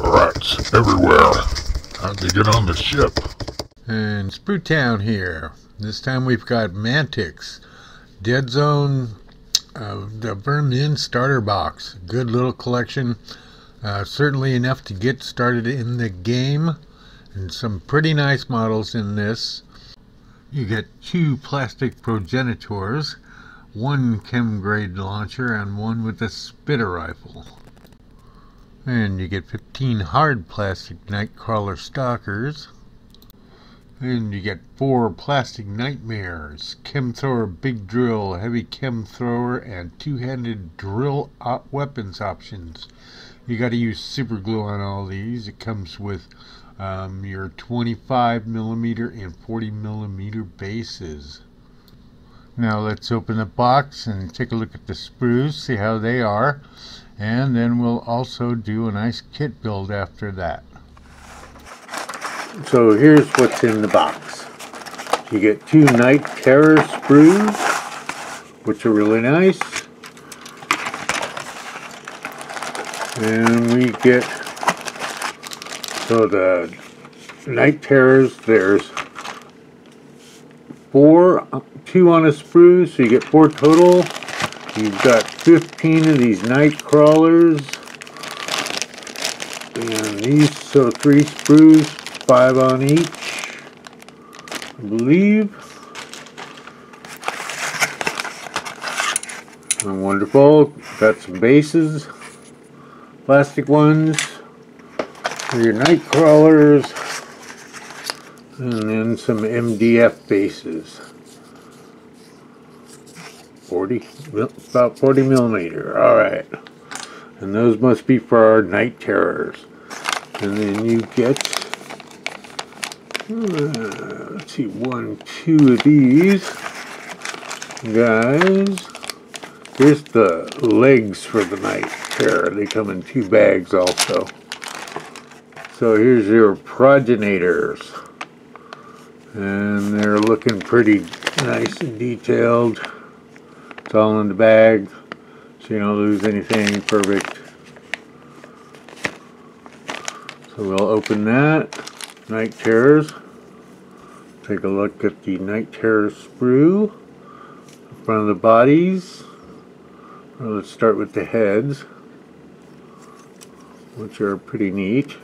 Rats everywhere. Time to get on the ship. And Sproo Town here. This time we've got Mantic's Deadzone, uh, the Veer-Myn starter box. Good little collection. Uh, certainly enough to get started in the game. And some pretty nice models in this. You get two plastic progenitors, one chem grade launcher, and one with a spitter rifle. And you get 15 hard plastic Nightcrawler stalkers. And you get four plastic nightmares, chem thrower, big drill, heavy chem thrower, and two-handed drill op weapons options. You got to use super glue on all these. It comes with um, your 25 millimeter and 40 millimeter bases. Now let's open the box and take a look at the sprues, see how they are, and then we'll also do a nice kit build after that. So here's what's in the box. You get two Night Terror sprues, which are really nice. And we get so the Night Terrors, there's four, two on a sprue, so you get four total. You've got 15 of these Night Crawlers. And these, so three sprues, five on each, I believe. And wonderful. Got some bases, plastic ones for your night crawlers and then some MDF bases 40 about 40 millimeter all right. And those must be for our night terrors. And then you get uh, let's see one two of these. Guys here's the legs for the night terror. They come in two bags also. So here's your progenitors. And they're looking pretty nice and detailed. It's all in the bag, so you don't lose anything. Perfect. So we'll open that. Night Terrors. Take a look at the Night Terror sprue. In front of the bodies. Well, let's start with the heads, which are pretty neat.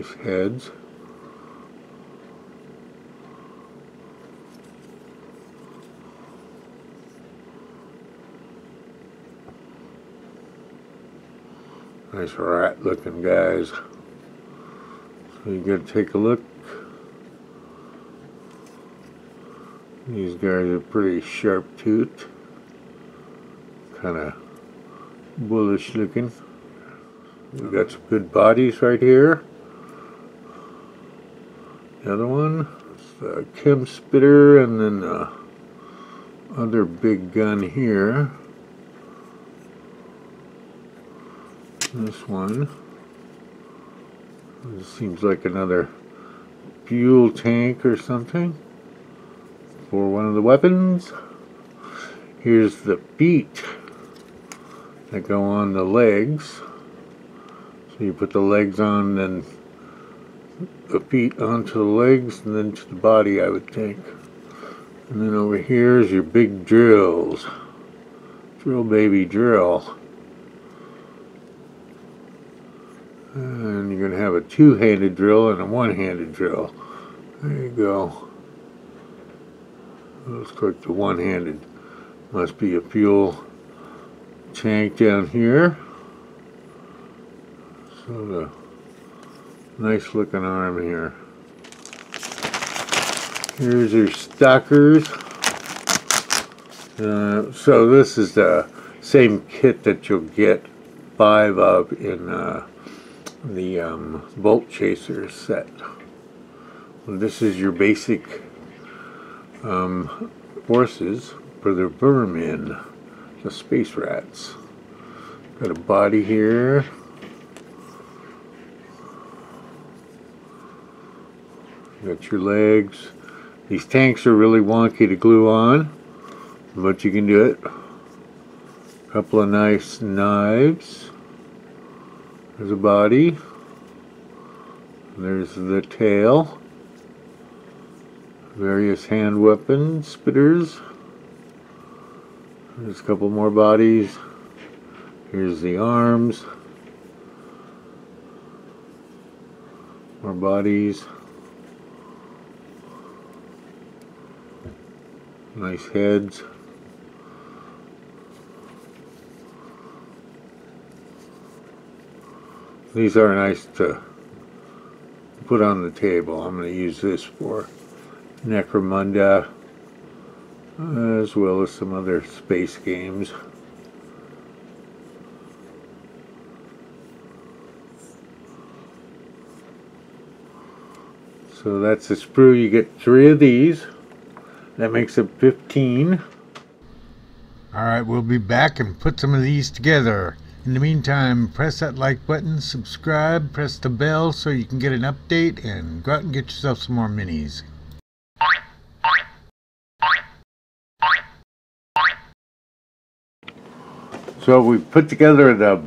Nice heads. Nice rat looking guys. So you gotta take a look. These guys are pretty sharp toothed. Kinda bullish looking. We got some good bodies right here. The other one is the uh, chem spitter and then the other big gun here. This one. This seems like another fuel tank or something for one of the weapons. Here's the feet that go on the legs. So you put the legs on, then the feet onto the legs and then to the body I would think. And then over here is your big drills. Drill baby drill. And you're going to have a two-handed drill and a one-handed drill. There you go. Let's click the one-handed. Must be a fuel tank down here. So the Nice looking arm here. Here's your stalkers. Uh, so this is the same kit that you'll get five of in uh, the um, Bolt Chaser set. This is your basic um, forces for the Veer-Myn, the space rats. Got a body here. Got your legs. These tanks are really wonky to glue on, but you can do it. A couple of nice knives. There's a body. There's the tail. Various hand weapons, spitters. There's a couple more bodies. Here's the arms. More bodies. Nice heads. These are nice to put on the table. I'm going to use this for Necromunda as well as some other space games. So that's the sprue. You get three of these. That makes it 15. Alright, we'll be back and put some of these together. In the meantime, press that like button, subscribe, press the bell so you can get an update, and go out and get yourself some more minis. So we put together the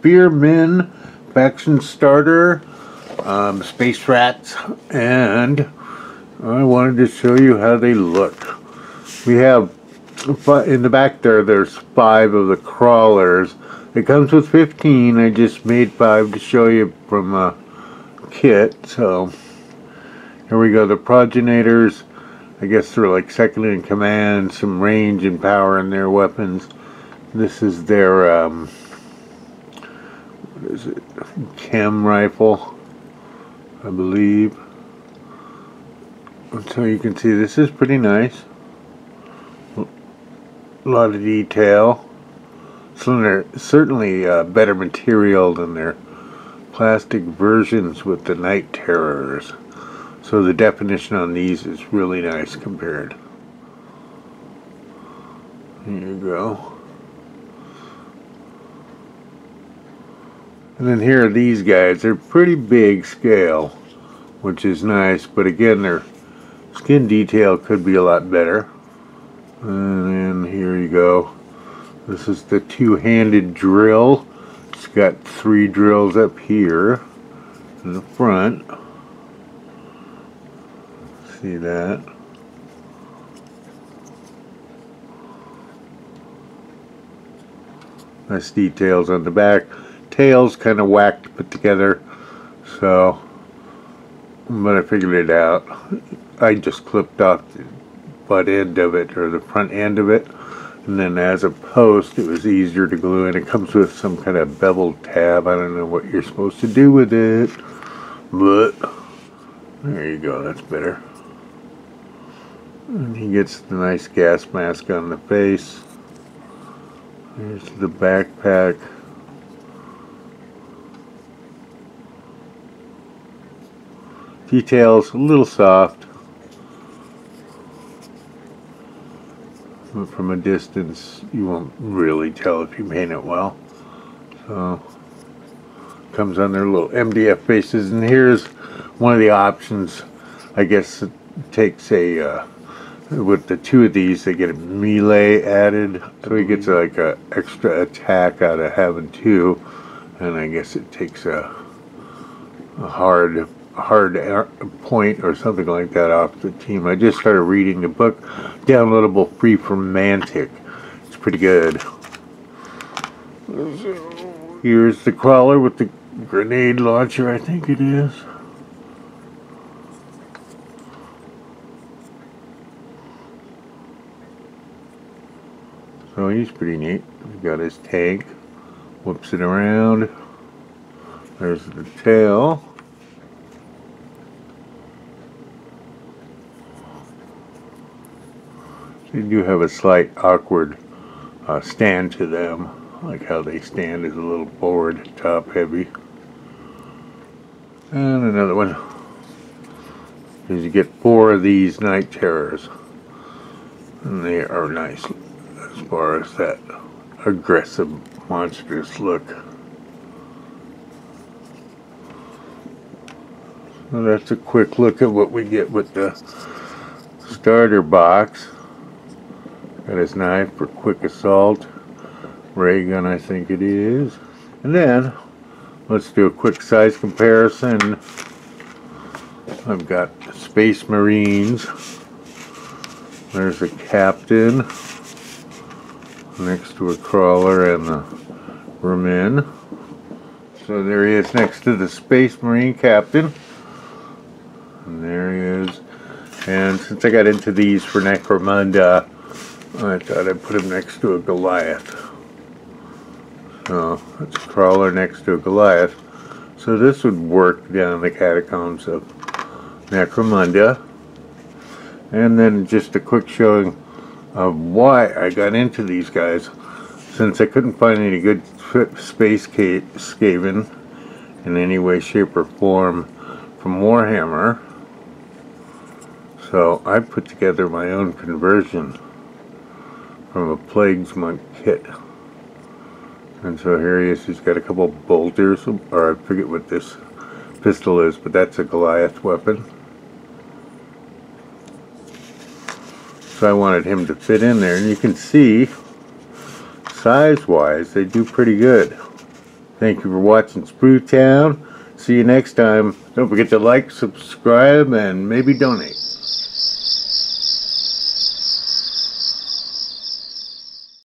Veer-Myn faction starter um, space rats and I wanted to show you how they look. We have in the back there there's five of the crawlers. It comes with 15. I just made five to show you from a kit. So here we go. The progenitors, I guess they're like second in command, some range and power in their weapons. This is their um, what is it? Chem rifle. I believe. So you can see this is pretty nice. A lot of detail. So they're certainly uh, better material than their plastic versions with the night terrors. So the definition on these is really nice compared. Here you go. And then here are these guys. They're pretty big scale, which is nice. But again, their skin detail could be a lot better. And then here you go. This is the two-handed drill. It's got three drills up here in the front. See that? Nice details on the back tail's kind of whacked put together so but I figured it out I just clipped off the butt end of it or the front end of it and then as a post it was easier to glue and it comes with some kind of beveled tab. I don't know what you're supposed to do with it but there you go that's better. And he gets the nice gas mask on the face. Here's the backpack Details a little soft. But from a distance you won't really tell if you paint it well. So comes on their little MDF bases and here's one of the options I guess it takes a uh, with the two of these they get a melee added so he gets like a extra attack out of having two and I guess it takes a, a hard hard er, point or something like that off the team. I just started reading the book, downloadable free from Mantic. It's pretty good. Here's the crawler with the grenade launcher, I think it is. So he's pretty neat. He's got his tank, whips it around. There's the tail. They do have a slight awkward uh, stand to them, like how they stand is a little forward, top heavy. And another one. Is you get four of these night terrors. And they are nice as far as that aggressive, monstrous look. Well, that's a quick look at what we get with the starter box. Got his knife for quick assault. Ray gun, I think it is. And then, let's do a quick size comparison. I've got Space Marines. There's a captain next to a crawler and the Veer-Myn. So there he is next to the Space Marine captain. And there he is. And since I got into these for Necromunda, I thought I'd put him next to a Goliath. So it's a crawler next to a Goliath. So this would work down the catacombs of Necromunda. And then just a quick showing of why I got into these guys. Since I couldn't find any good space skaven in any way, shape, or form from Warhammer. So I put together my own conversion from a Plagues Monk kit. And so here he is, he's got a couple bolters, or I forget what this pistol is, but that's a Goliath weapon. So I wanted him to fit in there, and you can see, size-wise, they do pretty good. Thank you for watching Sproo Town. See you next time. Don't forget to like, subscribe, and maybe donate.